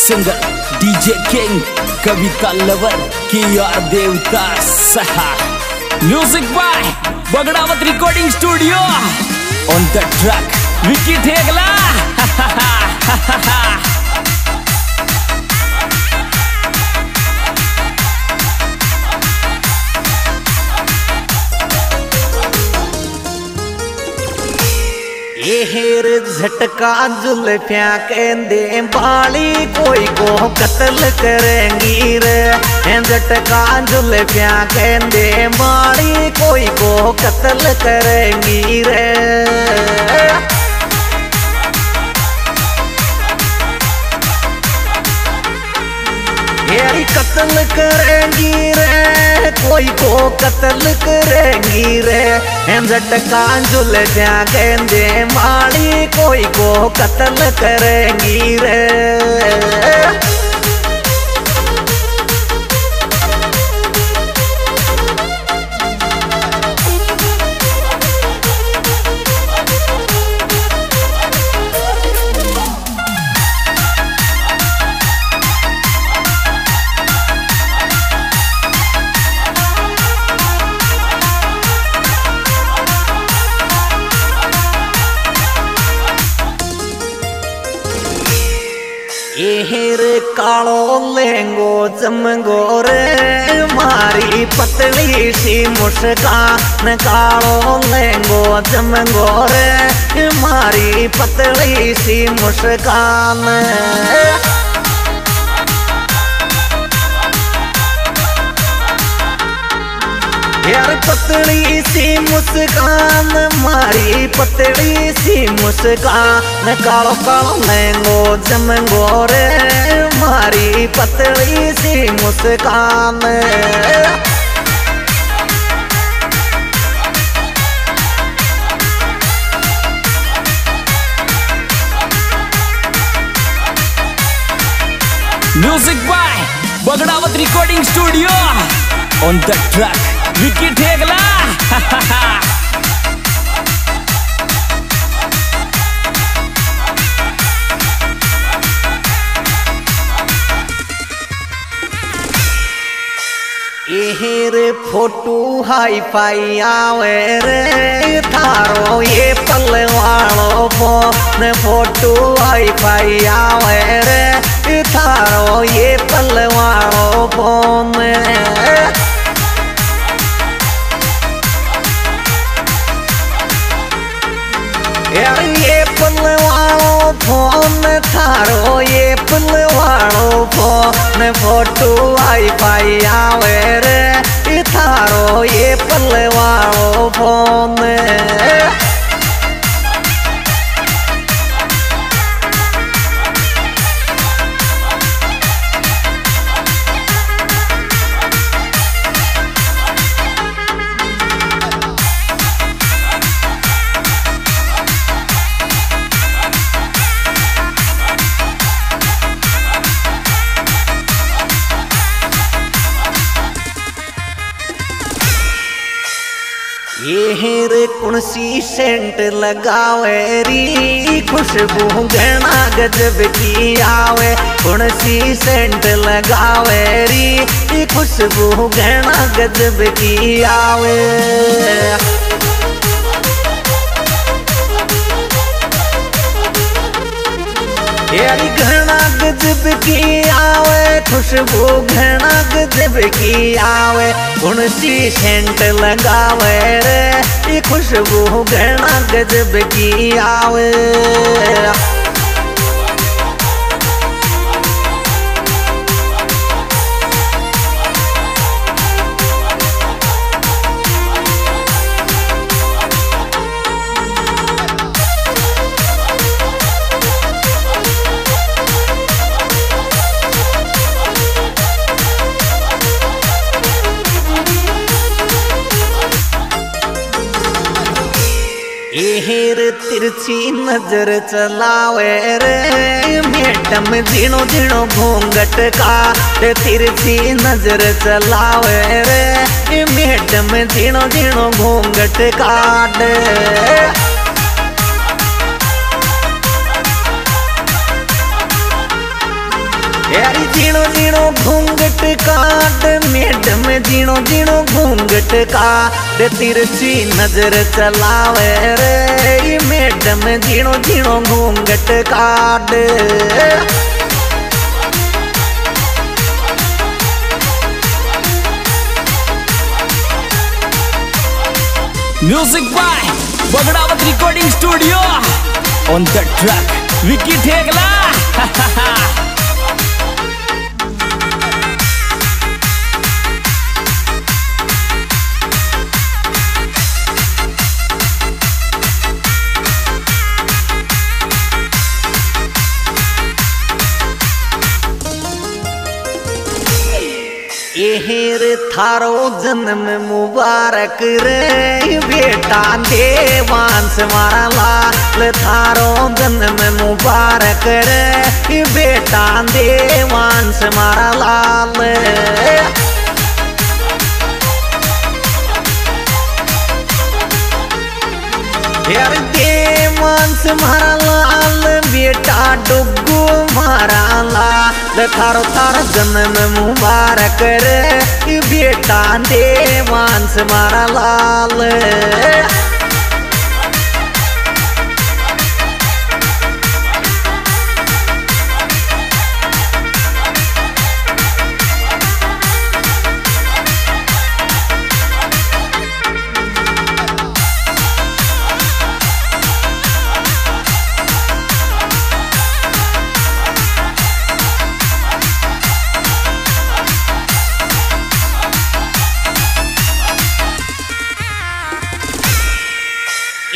Singer DJ king Kavita lover की आर देवता सहा music by Bagdawat recording studio on the track Vicky Thegla झटका जुल्फिया कहते बाली कोई को कत्ल करेंगी रे। झटका जुल्फिया कहते बाली कोई को कत्ल करेंगी रे। यारी कत्ल करेंगी रे, कोई को कत्ल करेंगी रे। झटका जुल जा गेंदे माड़ी कोई को कत्ल करेंगी रे। एहर कालो लेंगो चमगो रे मारी पतली सी मुस्कान कालो लेंगो चमगो रे मारी पतली सी मुस्कान यार पतली सी मुस्कान, मारी पतली सी मुस्कान। कालो कालो मैंगो जमंगो रे, मारी पतली सी मुस्कान। Music by Bagdawat recording studio on the track Vicky Thegla. एहर फ़ोटो हाई फाई आवे रे, थारो ये पल वालो फ़ोन फ़ोटो हाई फाई आवे रे, थारो ये पल वालो फ़ोन फ़ोन थारो, ये पल वालो फ़ोन फ़ोटो आई पाई, आवे रे थारो ये पल वालो फ़ोन। ये सी सेंट लगावे, री खुशबू गहना गजब की आवे। कौन सी सेंट लगावे, री खुशबू गहना गजब की आवे। यारी घना गजब की आवे, खुशबू घना गजब की आवे उनसी सेंट लगावे रे, ये खुशबू घना गजब की आवे। तिरछी नज़र चलावे रे। मैडम झीणो झीणो घूंघट का तिरछी नज़र चलावे रे। मैडम झीणो झीणो घूंघट काट। यारी जीणो जीणो घूंघट काट। मैडम जीणो जीणो घूंघट काट तिरछी नज़र चलावे रे मैडम जीणो जीणो घूंघट काट music by Bagdawat recording studio on the track Vicky Thegla एहर थारो जन्म मुबारक रे। बेटा देवांश मारा लाल थारो जन्म मुबारक रे। बेटा देवांश मारा लाल। यार देवांश मारा बेटा डुगू मारा ला थारो थार जन्म मुबारक रे। बेटा देवांश मारा लाल।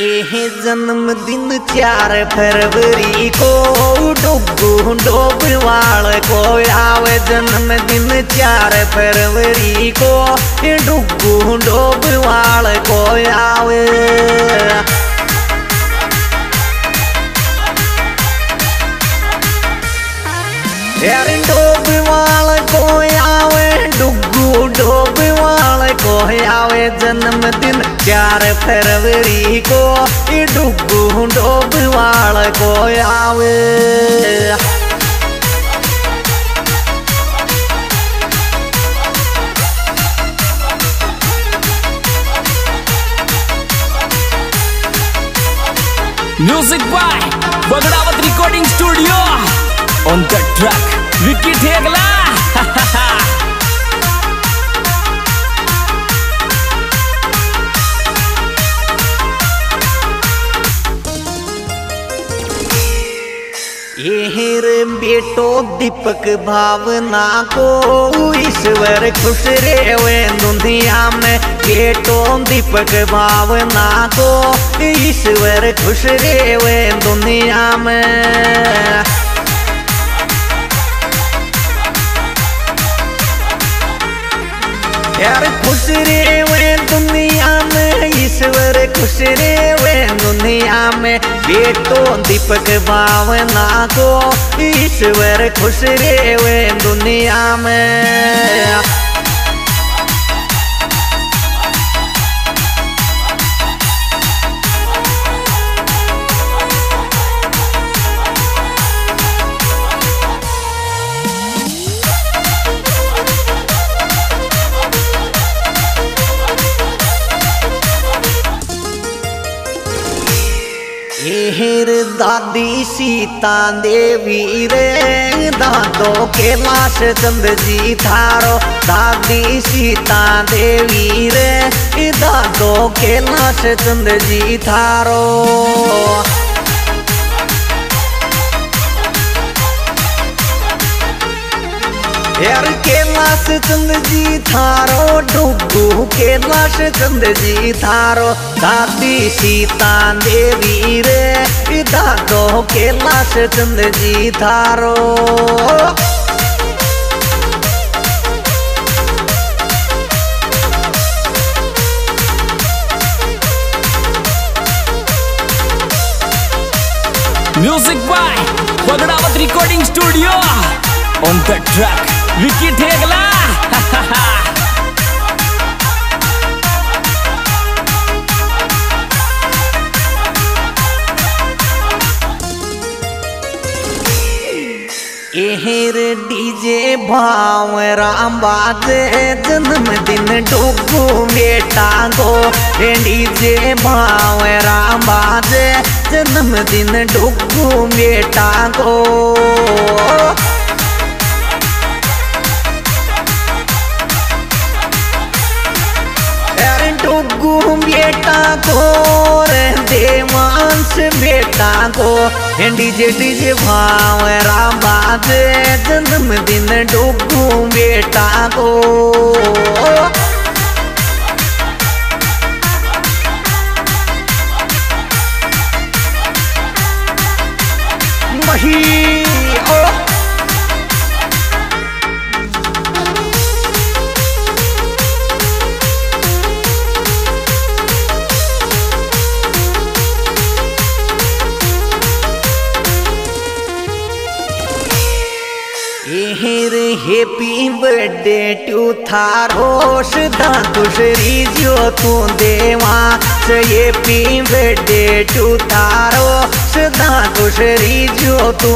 एह जन्मदिन चार फरवरी को डुगू डोबवाल को आवे जन्मदिन चार फरवरी को डुगू डोबवाल को आवे यार डोबवाल डुगू डोबवाल को आवे जन्मदिन चार फरवरी को डुगू डोबवाल को आवे। Music by Bagdawat recording studio on the track Vicky Thegla येर बेटो दीपक भावना को, ईश्वर खुश रेवे दुनिया में। बेटो दीपक भावना को, ईश्वर खुश रेवे दुनिया में। यार खुश रेवे दुनिया में ईश्वर खुश रे रेवे दुनिया में। तो दीपक भावना को ईश्वर खुश रे रेवे दुनिया में। दादी सीता देवी रे दादो के लाश चंद जी थारो दादी सीता देवी रे दादो के लाश चंद जी थारो यार कैलाश चंद जी थारो, डुगू कैलाश चंद जी थारो। दादी सीता देवी रे दादो कैलाश चंद जी थारो। Music by Bagdawat recording studio on the track Vicky Thegla एहर डीजे भाव राम बाजे जन्मदिन डोगो बेटा गो। डीजे भाव राम बाजे जन्मदिन डोगो बेटा गो। देवांश बेटा को डीजे डीजे भाव राम बाजे दिन डूबू बेटा को। हेर हैप्पी बर्थडे टू थारो सदा खुशरी जो तू देवा। हैप्पी बर्थडे टू थारो सदा खुशरी जो तू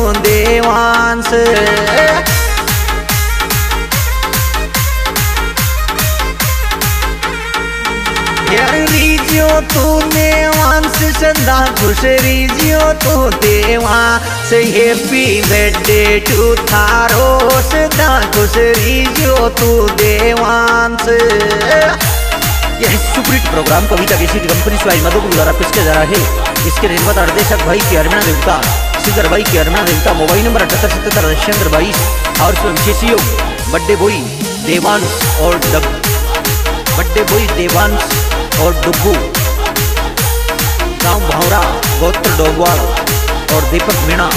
देवांश रिजियो तू देवांश सदा खुश रिजियो तू देवा। से हैप्पी बर्थडे टू थारो सदा, खुश रिजियो तू देवांश यह सुपरहिट प्रोग्राम कविता की सीट कंपनी स्वाई मधुपुर द्वारा पेश किया जा रहा है। इसके निर्माता निर्देशक भाई के अरमणा देवता सिंगर भाई के अरमणा देवता मोबाइल नंबर अठहत्तर सतहत्तर चंद्र बाईस, और स्वयं शेषियो बड्डे बॉय देवांश और डब। बड्डे बॉय देवांश और डुब्बू गाँव भावरा गोत्र डोगवाल और दीपक मीणा।